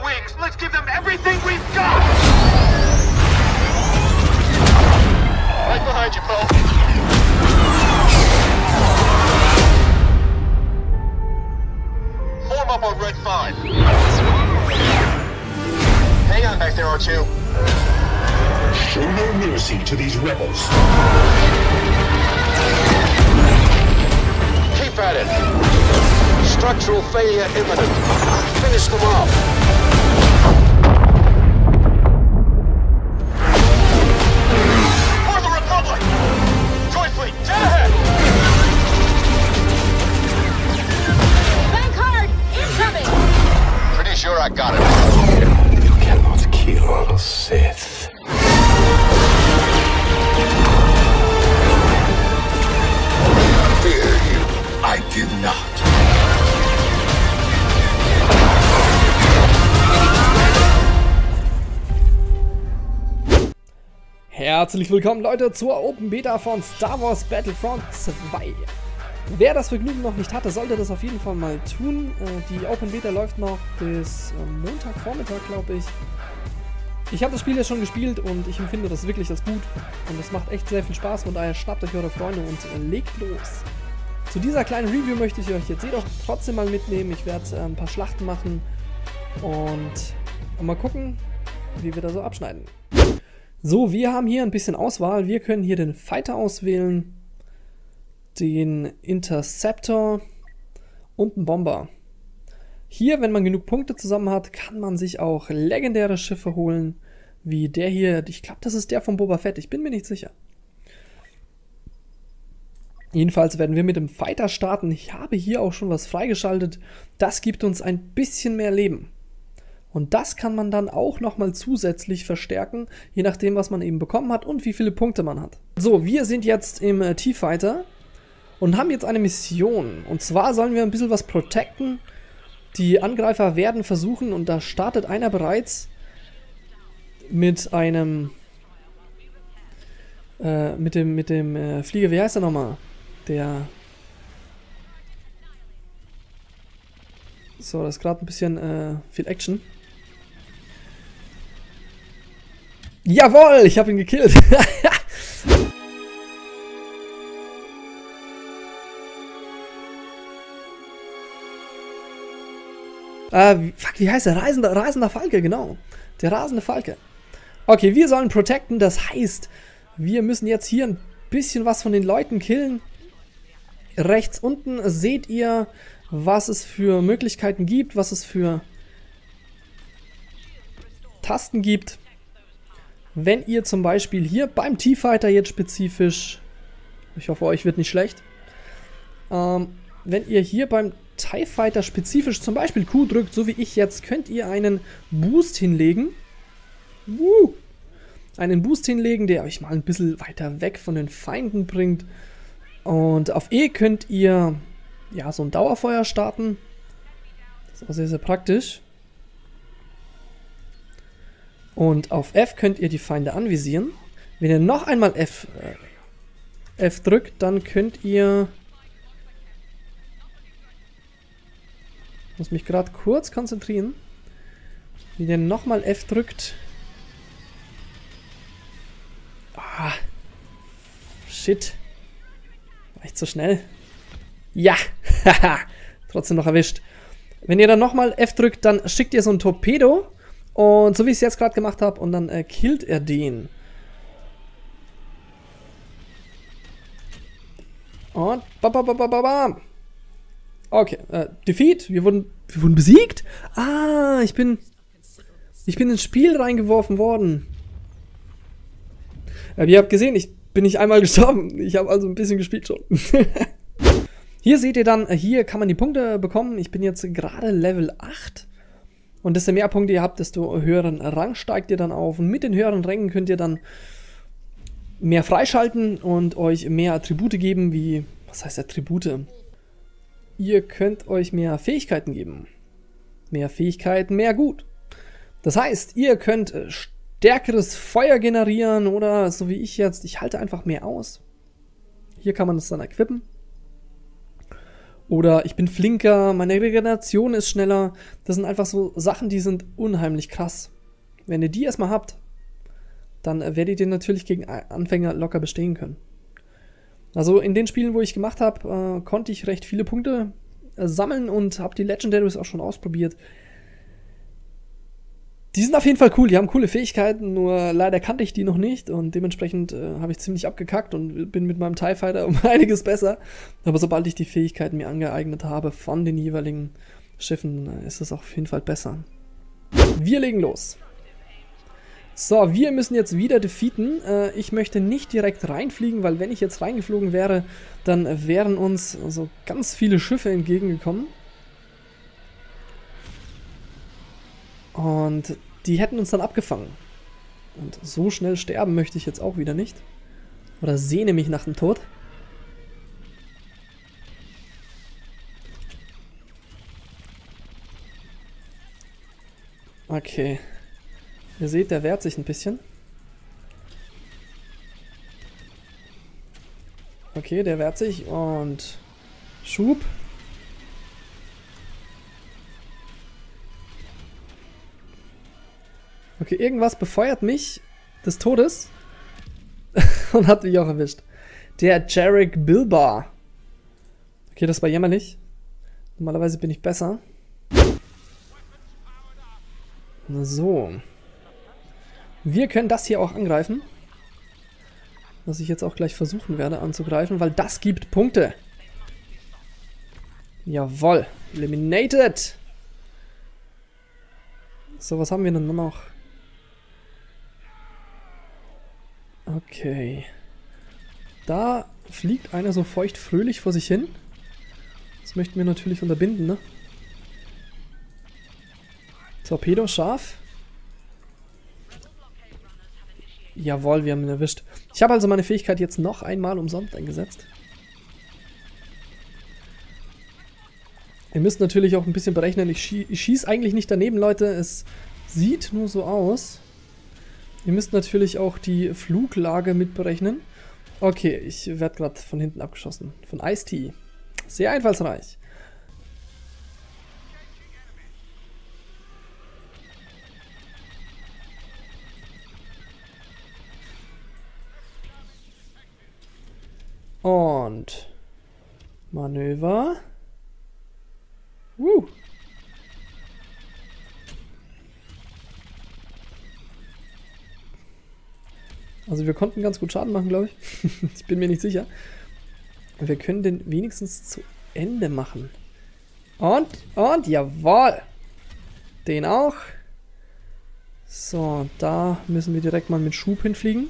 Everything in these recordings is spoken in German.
the wings. Let's give them everything we've got. Right behind you. Form up on Red 5. Hang on back there, R2. Show no mercy to these rebels. Keep at it. Structural failure imminent. Finish them off. Sure I got it. You cannot kill Sith. Fear you. I do not. Herzlich willkommen Leute zur Open Beta von Star Wars Battlefront 2. Wer das Vergnügen noch nicht hatte, sollte das auf jeden Fall mal tun. Äh, Die Open Beta läuft noch bis äh, Montagvormittag, glaube ich. Ich habe das Spiel ja schon gespielt und ich empfinde das wirklich als gut. Und es macht echt sehr viel Spaß, von daher schnappt euch eure Freunde und äh, legt los. Zu dieser kleinen Review möchte ich euch jetzt jedoch trotzdem mal mitnehmen. Ich werde ein paar Schlachten machen und mal gucken, wie wir da so abschneiden. So, wir haben hier ein bisschen Auswahl. Wir können hier den Fighter auswählen, den Interceptor und einen Bomber. Hier, wenn man genug Punkte zusammen hat, kann man sich auch legendäre Schiffe holen, wie der hier. Ich glaube, das ist der von Boba Fett. Ich bin mir nicht sicher. Jedenfalls werden wir mit dem Fighter starten. Ich habe hier auch schon was freigeschaltet. Das gibt uns ein bisschen mehr Leben. Und das kann man dann auch nochmal zusätzlich verstärken, je nachdem, was man eben bekommen hat und wie viele Punkte man hat. So, wir sind jetzt im äh, T-Fighter und haben jetzt eine Mission. Und zwar sollen wir ein bisschen was protecten. Die Angreifer werden versuchen, und da startet einer bereits mit einem äh, mit dem mit dem äh, Flieger, wie heißt er nochmal? Der So, das ist gerade ein bisschen äh, viel Action. Jawohl, ich habe ihn gekillt. äh, fuck, wie heißt der? Reisender, Rasender Falke, genau. Der rasende Falke. Okay, wir sollen protecten, das heißt, wir müssen jetzt hier ein bisschen was von den Leuten killen. Rechts unten seht ihr, was es für Möglichkeiten gibt, was es für Tasten gibt. Wenn ihr zum Beispiel hier beim T-Fighter jetzt spezifisch, ich hoffe, euch wird nicht schlecht, ähm, wenn ihr hier beim TIE Fighter spezifisch zum Beispiel Q drückt, so wie ich jetzt, könnt ihr einen Boost hinlegen. Woo! Einen Boost hinlegen, der euch mal ein bisschen weiter weg von den Feinden bringt. Und auf E könnt ihr ja so ein Dauerfeuer starten. Das auch sehr, sehr praktisch. Und auf F könnt ihr die Feinde anvisieren. Wenn ihr noch einmal F, äh, F drückt, dann könnt ihr. Muss mich gerade kurz konzentrieren. Wenn ihr nochmal F drückt. Ah. Shit. War ich zu schnell? Ja. Haha. Trotzdem noch erwischt. Wenn ihr dann nochmal F drückt, dann schickt ihr so ein Torpedo. Und so wie ich es jetzt gerade gemacht habe, und dann äh, killt er den. Und bam, bam, bam, bam, bam. Okay, äh, Defeat. Wir wurden, wir wurden besiegt. Ah, ich bin, ich bin ins Spiel reingeworfen worden. Äh, ihr habt gesehen, ich bin nicht einmal gestorben. Ich habe also ein bisschen gespielt schon. hier seht ihr dann, äh, hier kann man die Punkte bekommen. Ich bin jetzt gerade Level 8. Und desto mehr Punkte ihr habt, desto höheren Rang steigt ihr dann auf. Und mit den höheren Rängen könnt ihr dann mehr freischalten und euch mehr Attribute geben, wie, was heißt Attribute? Ihr könnt euch mehr Fähigkeiten geben. Mehr Fähigkeiten, mehr gut. Das heißt, ihr könnt äh, stärkeres Feuer generieren oder so wie ich jetzt, ich halte einfach mehr aus. Hier kann man es dann equippen. Oder ich bin flinker, meine Regeneration ist schneller. Das sind einfach so Sachen, die sind unheimlich krass. Wenn ihr die erstmal habt, dann werdet ihr natürlich gegen Anfänger locker bestehen können. Also in den Spielen, wo ich gemacht habe, äh, konnte ich recht viele Punkte äh, sammeln und habe die Legendaries auch schon ausprobiert. Die sind auf jeden Fall cool, die haben coole Fähigkeiten, nur leider kannte ich die noch nicht und dementsprechend äh, habe ich ziemlich abgekackt und bin mit meinem TIE Fighter um einiges besser. Aber sobald ich die Fähigkeiten mir angeeignet habe von den jeweiligen Schiffen, äh, ist es auf jeden Fall besser. Wir legen los. So, wir müssen jetzt wieder defeaten. Äh, ich möchte nicht direkt reinfliegen, weil wenn ich jetzt reingeflogen wäre, dann wären uns so ganz viele Schiffe entgegengekommen. Und die hätten uns dann abgefangen. Und so schnell sterben möchte ich jetzt auch wieder nicht. Oder sehne mich nach dem Tod. Okay. Ihr seht, der wehrt sich ein bisschen. Okay, der wehrt sich und Schub. Okay, irgendwas befeuert mich des Todes und hat mich auch erwischt. Der Jarek Bilbar. Okay, das war jämmerlich. Normalerweise bin ich besser. So. Wir können das hier auch angreifen. Was ich jetzt auch gleich versuchen werde anzugreifen, weil das gibt Punkte. Jawoll. Eliminated. So, was haben wir denn noch? Okay. Da fliegt einer so feucht fröhlich vor sich hin. Das möchten wir natürlich unterbinden, ne? Torpedo scharf. Jawohl, wir haben ihn erwischt. Ich habe also meine Fähigkeit jetzt noch einmal umsonst eingesetzt. Ihr müsst natürlich auch ein bisschen berechnen. Ich, schie ich schieße eigentlich nicht daneben, Leute. Es sieht nur so aus. Ihr müsst natürlich auch die Fluglage mitberechnen. Okay, ich werde gerade von hinten abgeschossen. Von Ice-T. Sehr einfallsreich. Und Manöver. Uh. Also wir konnten ganz gut Schaden machen, glaube ich. ich bin mir nicht sicher. Wir können den wenigstens zu Ende machen. Und, und, jawohl. Den auch. So, da müssen wir direkt mal mit Schub hinfliegen.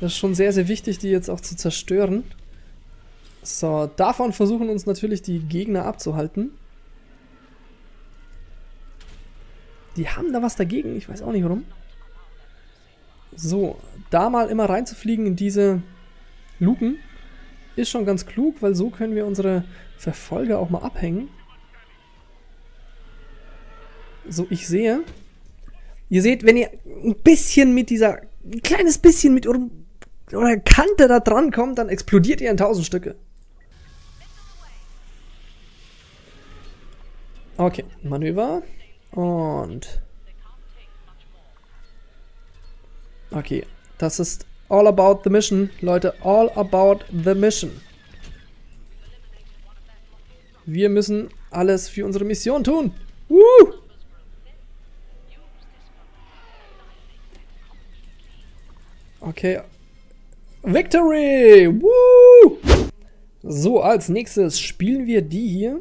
Das ist schon sehr, sehr wichtig, die jetzt auch zu zerstören. So, davon versuchen uns natürlich die Gegner abzuhalten. Die haben da was dagegen, ich weiß auch nicht warum. So, da mal immer reinzufliegen in diese Luken ist schon ganz klug, weil so können wir unsere Verfolger auch mal abhängen. So, ich sehe. Ihr seht, wenn ihr ein bisschen mit dieser, ein kleines bisschen mit eurem, eurer Kante da dran kommt, dann explodiert ihr in tausend Stücke. Okay, Manöver. Und... Okay, das ist all about the mission, Leute. All about the mission. Wir müssen alles für unsere Mission tun. Woo! Okay. Victory! Woo! So, als nächstes spielen wir die hier.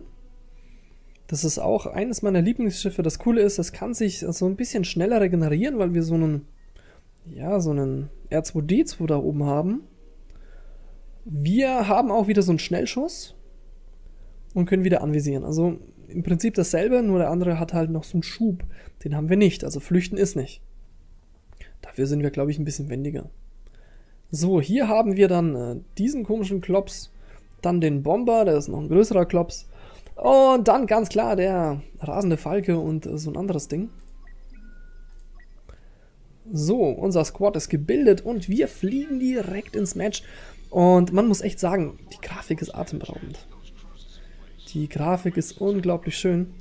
Das ist auch eines meiner Lieblingsschiffe. Das Coole ist, das kann sich so ein bisschen schneller regenerieren, weil wir so einen, ja, so einen R2D2 da oben haben. Wir haben auch wieder so einen Schnellschuss und können wieder anvisieren. Also im Prinzip dasselbe, nur der andere hat halt noch so einen Schub. Den haben wir nicht. Also flüchten ist nicht. Dafür sind wir, glaube ich, ein bisschen wendiger. So, hier haben wir dann äh, diesen komischen Klops, dann den Bomber, der ist noch ein größerer Klops und dann ganz klar der rasende Falke und so ein anderes Ding. So, unser Squad ist gebildet und wir fliegen direkt ins Match. Und man muss echt sagen, die Grafik ist atemberaubend. Die Grafik ist unglaublich schön.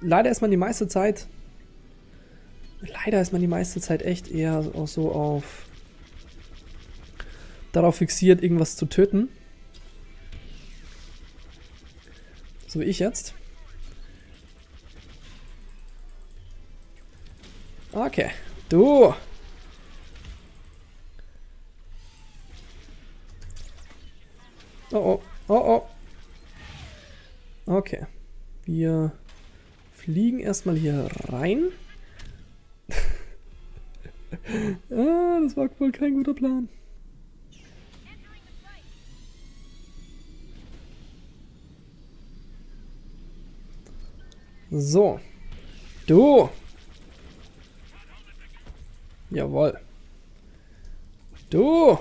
Leider ist man die meiste Zeit. Leider ist man die meiste Zeit echt eher auch so auf. darauf fixiert, irgendwas zu töten. So wie ich jetzt. Okay. Du! Oh oh, oh oh. Okay. Wir fliegen erstmal hier rein. Ah, das war wohl kein guter Plan. So. Du! Jawohl. Du!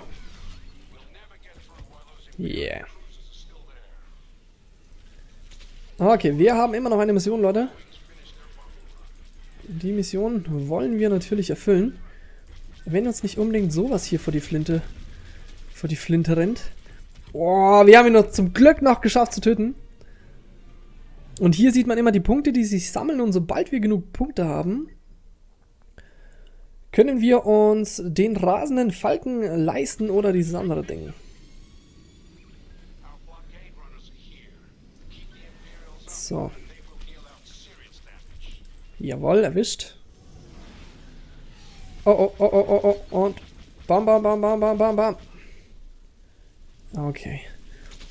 Yeah. Okay, wir haben immer noch eine Mission, Leute. Die Mission wollen wir natürlich erfüllen. Wenn uns nicht unbedingt sowas hier vor die Flinte vor die Flinte rennt. Oh, wir haben ihn noch zum Glück noch geschafft zu töten. Und hier sieht man immer die Punkte, die sich sammeln und sobald wir genug Punkte haben, können wir uns den rasenden Falken leisten oder dieses andere Ding. So. Jawohl, erwischt. Oh, oh, oh, oh, oh, oh. Und bam, bam, bam, bam, bam, bam, bam. Okay.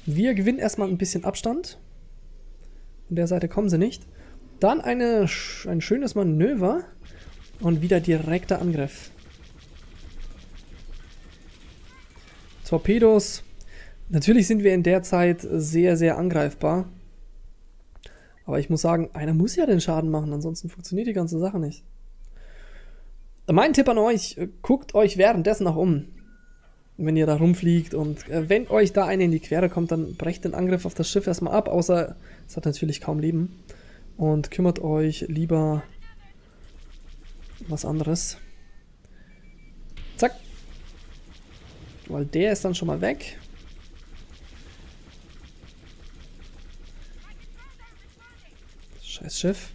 Wir gewinnen erstmal ein bisschen Abstand. Von der Seite kommen sie nicht. Dann eine, ein schönes Manöver. Und wieder direkter Angriff. Torpedos. Natürlich sind wir in der Zeit sehr, sehr angreifbar. Aber ich muss sagen, einer muss ja den Schaden machen, ansonsten funktioniert die ganze Sache nicht. Mein Tipp an euch, guckt euch währenddessen noch um, wenn ihr da rumfliegt und äh, wenn euch da einer in die Quere kommt, dann brecht den Angriff auf das Schiff erstmal ab, außer es hat natürlich kaum Leben und kümmert euch lieber was anderes. Zack. Weil der ist dann schon mal weg. Scheiß Schiff.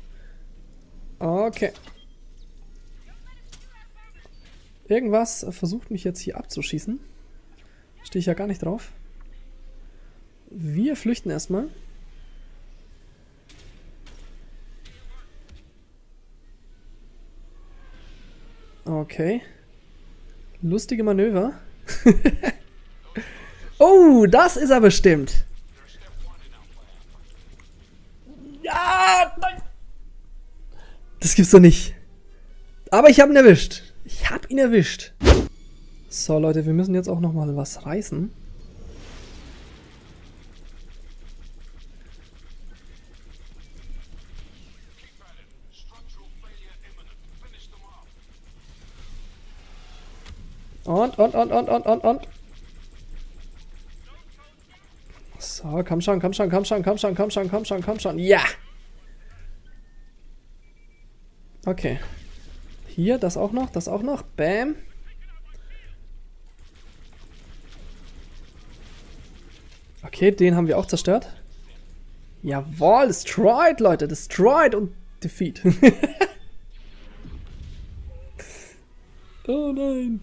Okay. Irgendwas versucht mich jetzt hier abzuschießen. Stehe ich ja gar nicht drauf. Wir flüchten erstmal. Okay. Lustige Manöver. oh, das ist er bestimmt. Ja, nein. Das gibt's doch nicht. Aber ich habe ihn erwischt. Ich habe ihn erwischt. So, Leute, wir müssen jetzt auch noch mal was reißen. Und, und, und, und, und, und, und. So, komm schon, komm schon, komm schon, komm schon, komm schon, komm schon, komm schon. Ja! Okay. Hier, das auch noch, das auch noch. Bam. Okay, den haben wir auch zerstört. Jawohl, destroyed, Leute. Destroyed und defeat. oh nein.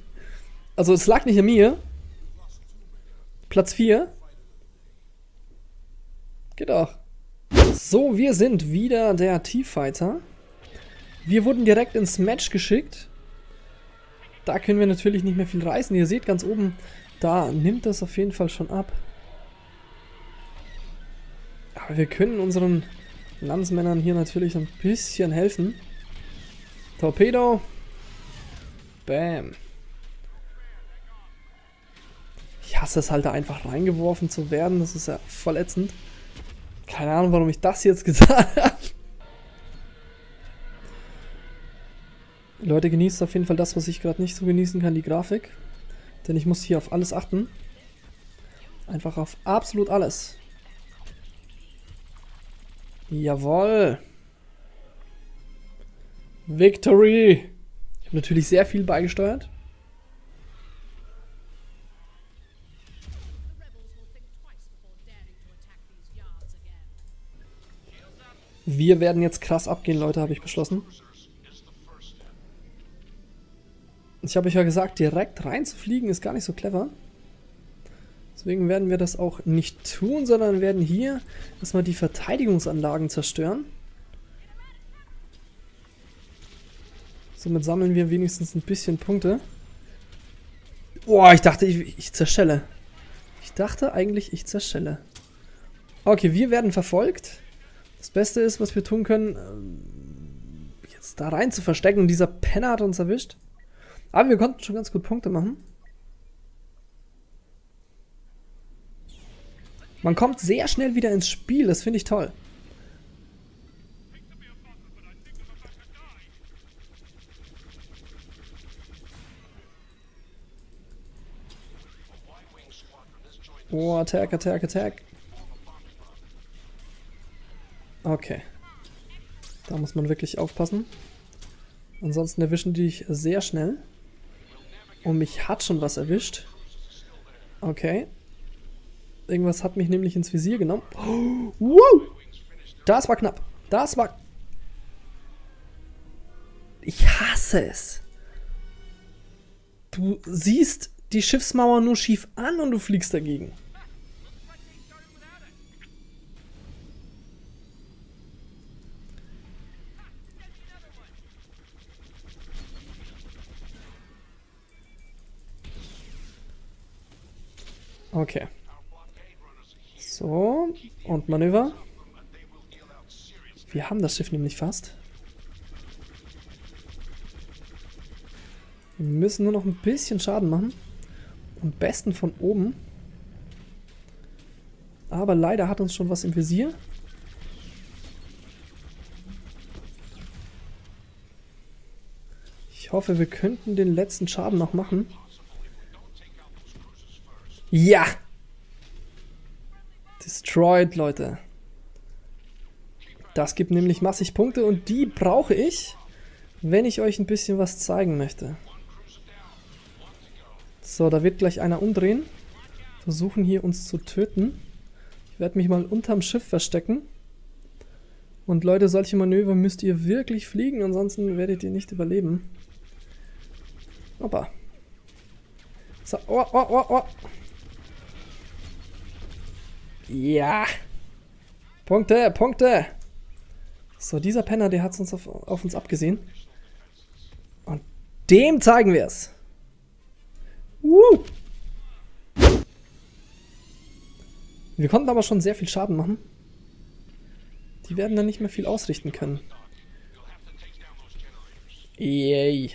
Also es lag nicht an mir. Platz 4. Geht auch. So, wir sind wieder der T-Fighter. Wir wurden direkt ins Match geschickt. Da können wir natürlich nicht mehr viel reißen. Ihr seht ganz oben, da nimmt das auf jeden Fall schon ab. Aber wir können unseren Landsmännern hier natürlich ein bisschen helfen. Torpedo. Bam. Ich hasse es halt da einfach reingeworfen zu werden. Das ist ja voll ätzend. Keine Ahnung, warum ich das jetzt gesagt habe. Leute, genießt auf jeden Fall das, was ich gerade nicht so genießen kann, die Grafik. Denn ich muss hier auf alles achten. Einfach auf absolut alles. Jawoll. Victory. Ich habe natürlich sehr viel beigesteuert. Wir werden jetzt krass abgehen, Leute, habe ich beschlossen. Ich habe euch ja gesagt, direkt reinzufliegen ist gar nicht so clever. Deswegen werden wir das auch nicht tun, sondern werden hier erstmal die Verteidigungsanlagen zerstören. Somit sammeln wir wenigstens ein bisschen Punkte. Boah, ich dachte, ich, ich zerschelle. Ich dachte eigentlich, ich zerschelle. Okay, wir werden verfolgt. Das Beste ist, was wir tun können, ähm, jetzt da rein zu verstecken. Und dieser Penner hat uns erwischt. Aber wir konnten schon ganz gut Punkte machen. Man kommt sehr schnell wieder ins Spiel, das finde ich toll. Oh, Attack, Attack, Attack. Okay. Da muss man wirklich aufpassen. Ansonsten erwischen die dich sehr schnell. Und mich hat schon was erwischt. Okay. Irgendwas hat mich nämlich ins Visier genommen. Oh, wow! Das war knapp. Das war... Ich hasse es. Du siehst die Schiffsmauer nur schief an und du fliegst dagegen. Okay. So, und Manöver. Wir haben das Schiff nämlich fast. Wir müssen nur noch ein bisschen Schaden machen. Am besten von oben. Aber leider hat uns schon was im Visier. Ich hoffe, wir könnten den letzten Schaden noch machen. Ja! Destroyed, Leute. Das gibt nämlich massig Punkte und die brauche ich, wenn ich euch ein bisschen was zeigen möchte. So, da wird gleich einer umdrehen. Versuchen hier uns zu töten. Ich werde mich mal unterm Schiff verstecken. Und Leute, solche Manöver müsst ihr wirklich fliegen, ansonsten werdet ihr nicht überleben. Opa. So, oh, oh, oh, oh. Ja. Punkte, Punkte. So, dieser Penner, der hat uns auf, auf uns abgesehen. Und dem zeigen wir es. Woo. Wir konnten aber schon sehr viel Schaden machen. Die werden dann nicht mehr viel ausrichten können. Yay.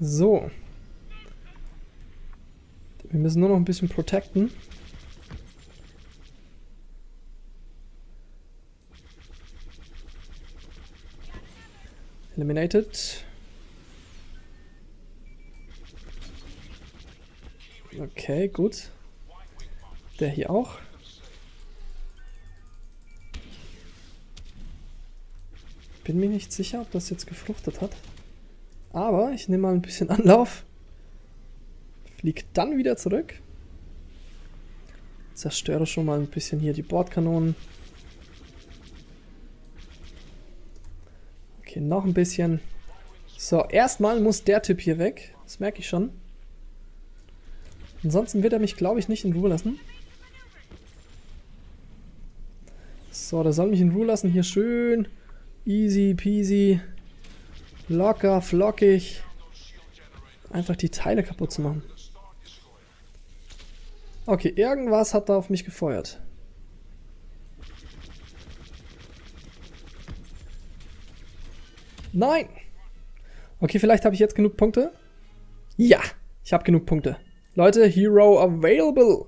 So. Wir müssen nur noch ein bisschen protecten. Eliminated. Okay, gut. Der hier auch. Bin mir nicht sicher, ob das jetzt gefruchtet hat. Aber ich nehme mal ein bisschen Anlauf. Fliege dann wieder zurück. Zerstöre schon mal ein bisschen hier die Bordkanonen. Okay, noch ein bisschen. So, erstmal muss der Typ hier weg. Das merke ich schon. Ansonsten wird er mich, glaube ich, nicht in Ruhe lassen. So, der soll mich in Ruhe lassen. Hier schön easy peasy, locker, flockig. Einfach die Teile kaputt zu machen. Okay, irgendwas hat da auf mich gefeuert. Nein! Okay, vielleicht habe ich jetzt genug Punkte. Ja, ich habe genug Punkte. Leute, Hero available.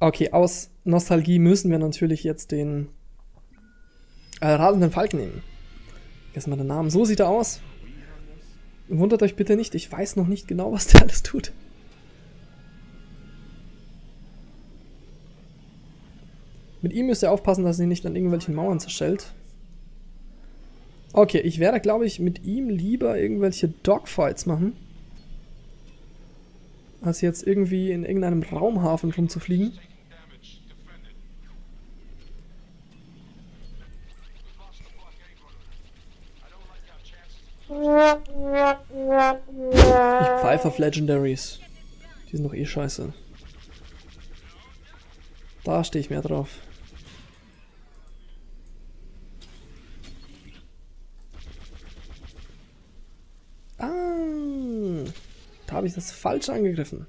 Okay, aus Nostalgie müssen wir natürlich jetzt den äh, rasenden Falken nehmen. Vergessen mal den Namen. So sieht er aus. Wundert euch bitte nicht, ich weiß noch nicht genau, was der alles tut. Mit ihm müsst ihr aufpassen, dass er nicht an irgendwelchen Mauern zerschellt. Okay, ich werde, glaube ich, mit ihm lieber irgendwelche Dogfights machen. Als jetzt irgendwie in irgendeinem Raumhafen rumzufliegen. Ich pfeife auf Legendaries. Die sind doch eh scheiße. Da stehe ich mehr drauf. Habe ich das falsch angegriffen.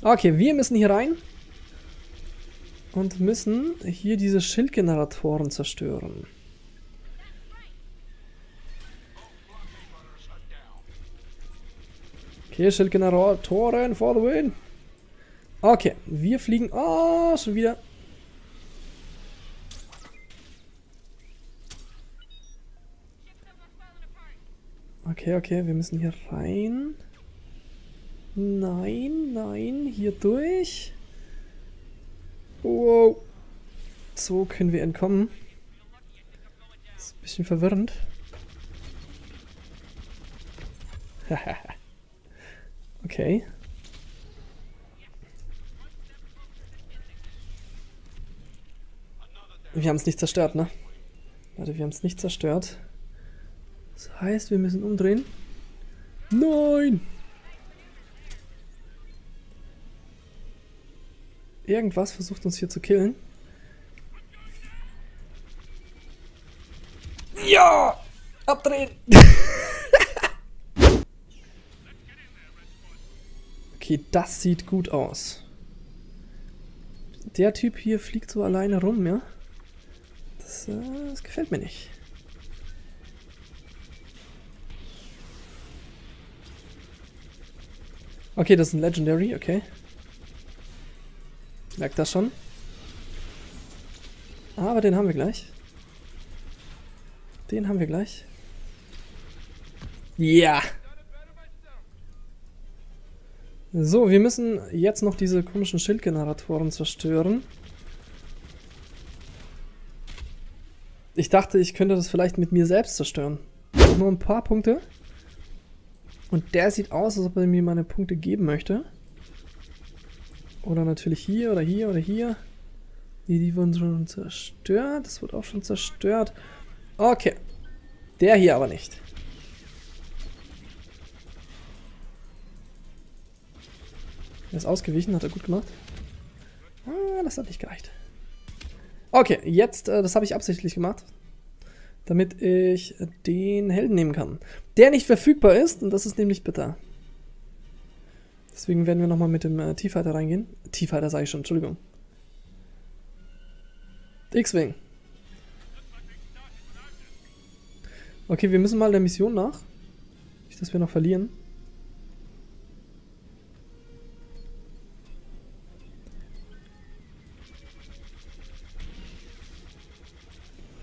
Okay, wir müssen hier rein und müssen hier diese Schildgeneratoren zerstören. Okay, Schildgeneratoren for the win. Okay, wir fliegen. Oh, schon wieder. Okay, okay, wir müssen hier rein. Nein, nein, hier durch. Wow. So können wir entkommen. Das ist ein bisschen verwirrend. okay. Wir haben es nicht zerstört, ne? Warte, wir haben es nicht zerstört. Das heißt, wir müssen umdrehen. Nein! Irgendwas versucht uns hier zu killen. Ja! Abdrehen! okay, das sieht gut aus. Der Typ hier fliegt so alleine rum, ja? Das, äh, das gefällt mir nicht. Okay, das ist ein Legendary, okay. Merkt das schon. Aber den haben wir gleich. Den haben wir gleich. Ja! So, wir müssen jetzt noch diese komischen Schildgeneratoren zerstören. Ich dachte, ich könnte das vielleicht mit mir selbst zerstören. Nur ein paar Punkte. Und der sieht aus, als ob er mir meine Punkte geben möchte. Oder natürlich hier oder hier oder hier. Die, die wurden schon zerstört. Das wird auch schon zerstört. Okay. Der hier aber nicht. Er ist ausgewichen, hat er gut gemacht. Ah, das hat nicht gereicht. Okay, jetzt, äh, das habe ich absichtlich gemacht, damit ich den Helden nehmen kann. Der nicht verfügbar ist, und das ist nämlich bitter. Deswegen werden wir nochmal mit dem äh, T-Fighter reingehen. T-Fighter sage ich schon, Entschuldigung. X-Wing. Okay, wir müssen mal der Mission nach. Nicht, dass wir noch verlieren.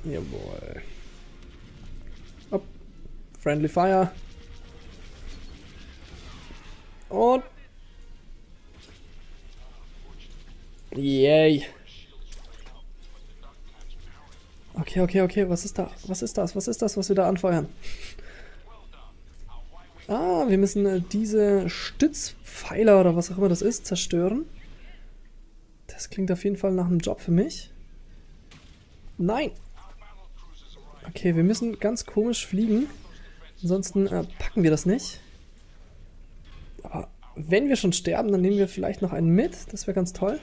Jawohl. Up. Friendly Fire. Und. Yay. Okay, okay, okay. Was ist da? Was ist das? Was ist das, was wir da anfeuern? Ah, wir müssen äh, diese Stützpfeiler oder was auch immer das ist, zerstören. Das klingt auf jeden Fall nach einem Job für mich. Nein! Okay, wir müssen ganz komisch fliegen. Ansonsten äh, packen wir das nicht. Aber wenn wir schon sterben, dann nehmen wir vielleicht noch einen mit. Das wäre ganz toll.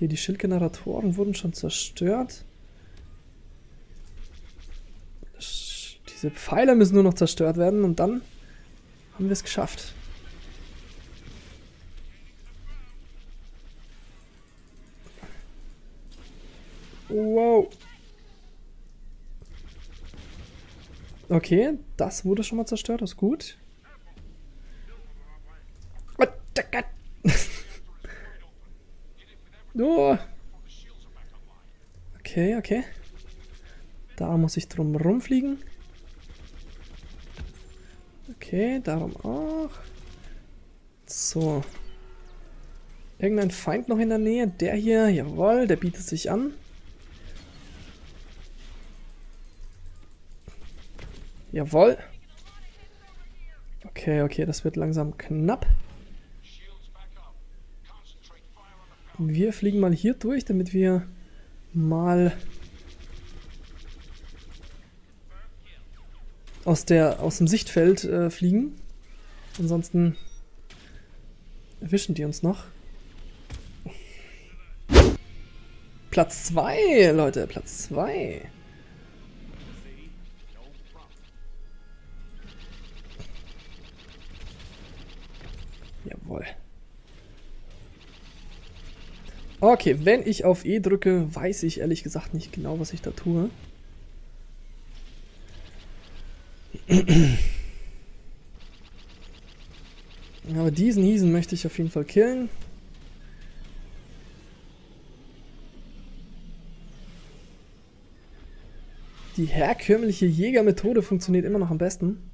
Okay, die Schildgeneratoren wurden schon zerstört. Diese Pfeiler müssen nur noch zerstört werden und dann haben wir es geschafft. Wow. Okay, das wurde schon mal zerstört, das ist gut. Oh. Okay, okay. Da muss ich drum rumfliegen. Okay, darum auch. So. Irgendein Feind noch in der Nähe. Der hier, jawohl, der bietet sich an. Jawohl. Okay, okay, das wird langsam knapp. Wir fliegen mal hier durch, damit wir mal aus, der, aus dem Sichtfeld äh, fliegen. Ansonsten erwischen die uns noch. Platz 2, Leute, Platz 2. Okay, wenn ich auf E drücke, weiß ich ehrlich gesagt nicht genau, was ich da tue. Aber diesen Hiesen möchte ich auf jeden Fall killen. Die herkömmliche Jägermethode funktioniert immer noch am besten.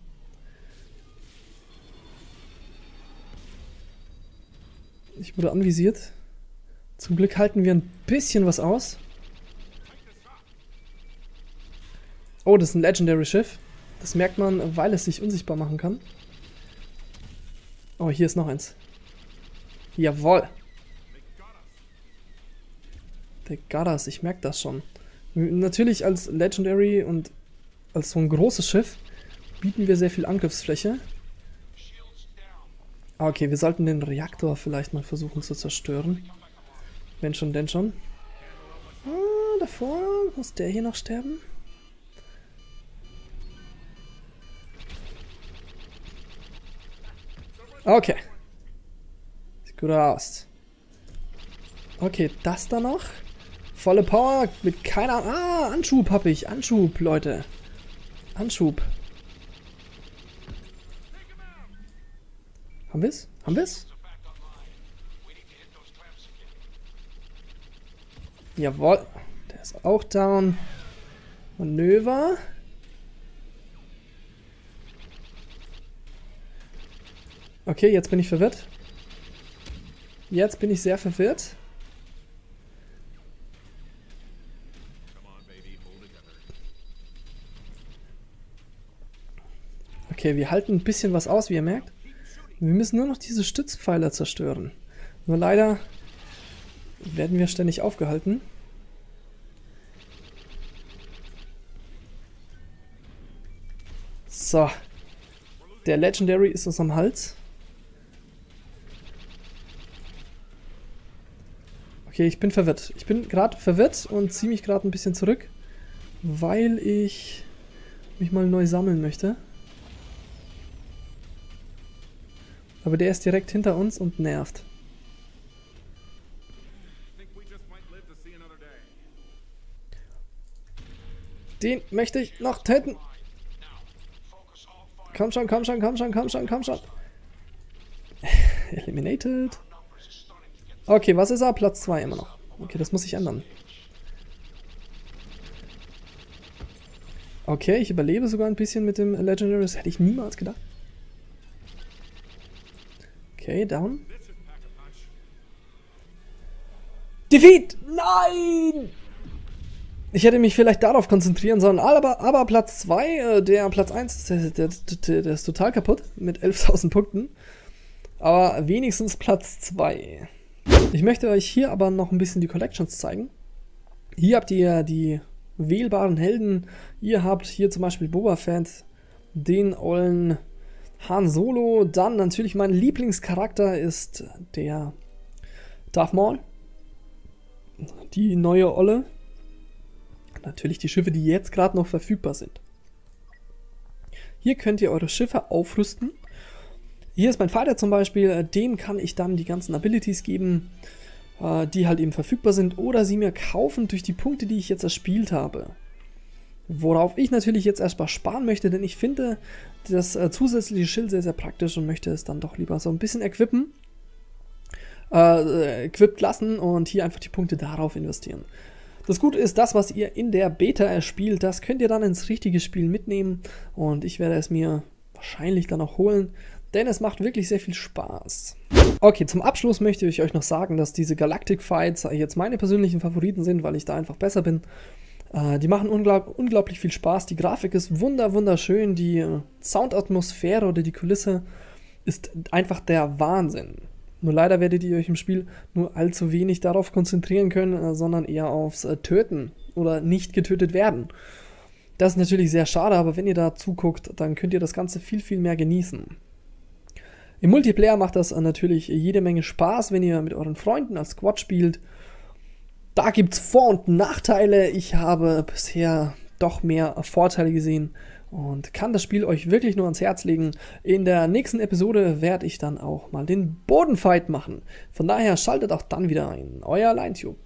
Ich wurde anvisiert. Zum Glück halten wir ein bisschen was aus. Oh, das ist ein Legendary Schiff. Das merkt man, weil es sich unsichtbar machen kann. Oh, hier ist noch eins. Jawohl. Der Garas, ich merke das schon. Natürlich als Legendary und als so ein großes Schiff bieten wir sehr viel Angriffsfläche. Ah, okay, wir sollten den Reaktor vielleicht mal versuchen zu zerstören. Wenn schon, denn schon. Ah, davor muss der hier noch sterben. Okay. Sieht gut aus. Okay, das da noch. Volle Power mit keiner... Ah, Anschub hab ich. Anschub, Leute. Anschub. Haben wir's? Haben wir's? Jawohl. Der ist auch down. Manöver. Okay, jetzt bin ich verwirrt. Jetzt bin ich sehr verwirrt. Okay, wir halten ein bisschen was aus, wie ihr merkt. Wir müssen nur noch diese Stützpfeiler zerstören. Nur leider werden wir ständig aufgehalten. So. Der Legendary ist uns am Hals. Okay, ich bin verwirrt. Ich bin gerade verwirrt und ziehe mich gerade ein bisschen zurück, weil ich mich mal neu sammeln möchte. Aber der ist direkt hinter uns und nervt. Den möchte ich noch töten. Komm schon, komm schon, komm schon, komm schon, komm schon. Eliminated. Okay, was ist er? Platz 2 immer noch. Okay, das muss ich ändern. Okay, ich überlebe sogar ein bisschen mit dem Legendary. Das hätte ich niemals gedacht. Okay, down. Defeat! Nein! Ich hätte mich vielleicht darauf konzentrieren sollen, aber, aber Platz 2, äh, der Platz 1, der, der, der, der ist total kaputt mit 11.000 Punkten. Aber wenigstens Platz 2. Ich möchte euch hier aber noch ein bisschen die Collections zeigen. Hier habt ihr die wählbaren Helden. Ihr habt hier zum Beispiel Boba Fett, den ollen Han Solo. Dann natürlich mein Lieblingscharakter ist der Darth Maul. Die neue Olle. Natürlich die Schiffe, die jetzt gerade noch verfügbar sind. Hier könnt ihr eure Schiffe aufrüsten. Hier ist mein Vater zum Beispiel, dem kann ich dann die ganzen Abilities geben, äh, die halt eben verfügbar sind oder sie mir kaufen durch die Punkte, die ich jetzt erspielt habe. Worauf ich natürlich jetzt erstmal sparen möchte, denn ich finde das äh, zusätzliche Schild sehr, sehr praktisch und möchte es dann doch lieber so ein bisschen equippen. Äh, equipped lassen und hier einfach die Punkte darauf investieren. Das Gute ist, das, was ihr in der Beta erspielt, das könnt ihr dann ins richtige Spiel mitnehmen und ich werde es mir wahrscheinlich dann auch holen, denn es macht wirklich sehr viel Spaß. Okay, zum Abschluss möchte ich euch noch sagen, dass diese Galactic Fights jetzt meine persönlichen Favoriten sind, weil ich da einfach besser bin. Äh, die machen unglaub unglaublich viel Spaß. Die Grafik ist wunder wunderschön. Die äh, Soundatmosphäre oder die Kulisse ist einfach der Wahnsinn. Nur leider werdet ihr euch im Spiel nur allzu wenig darauf konzentrieren können, äh, sondern eher aufs äh, Töten oder nicht getötet werden. Das ist natürlich sehr schade, aber wenn ihr da zuguckt, dann könnt ihr das Ganze viel, viel mehr genießen. Im Multiplayer macht das natürlich jede Menge Spaß, wenn ihr mit euren Freunden als Squad spielt. Da gibt es Vor- und Nachteile. Ich habe bisher doch mehr Vorteile gesehen und kann das Spiel euch wirklich nur ans Herz legen. In der nächsten Episode werde ich dann auch mal den Bodenfight machen. Von daher schaltet auch dann wieder ein. Euer LineTube.